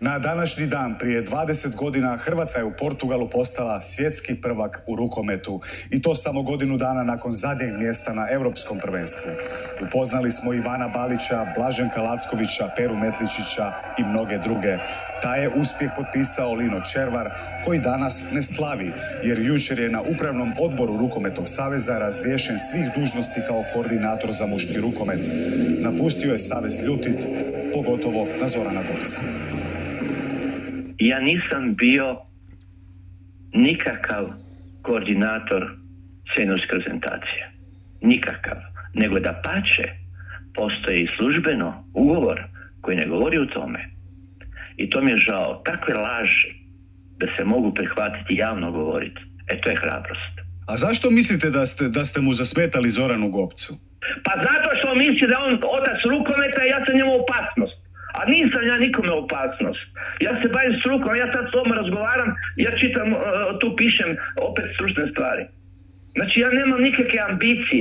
Na današnji dan prije 20 godina Hrvatska je u Portugalu postala svjetski prvak u rukometu i to samo godinu dana nakon zadnjeg mjesta na europskom prvenstvu. Upoznali smo Ivana Balića, Blaženka Lackovića, Peru Metličića i mnoge druge. Taj je uspjeh potpisao Lino Červar koji danas ne slavi jer jučer je na upravnom odboru Rukometnog saveza razriješen svih dužnosti kao koordinator za muški rukomet. Napustio je savez ljutit, pogotovo na Zorana Gorca ja nisam bio nikakav koordinator seniorske reprezentacije. Nikakav. Nego da pače, postoji službeno ugovor koji ne govori o tome. I to mi je žao. Takve laži da se mogu prihvatiti javno govoriti. E to je hrabrost. A zašto mislite da ste, da ste mu zasmetali Zoranu Gopcu? Pa zato što misli da on otac rukometa i ja sam njemu opasnost. A nisam ja nikome opasnost. Ja se bavim strukom, ja sad s razgovaram, ja čitam, tu pišem opet stručne stvari. Znači ja nemam nikakve ambicije.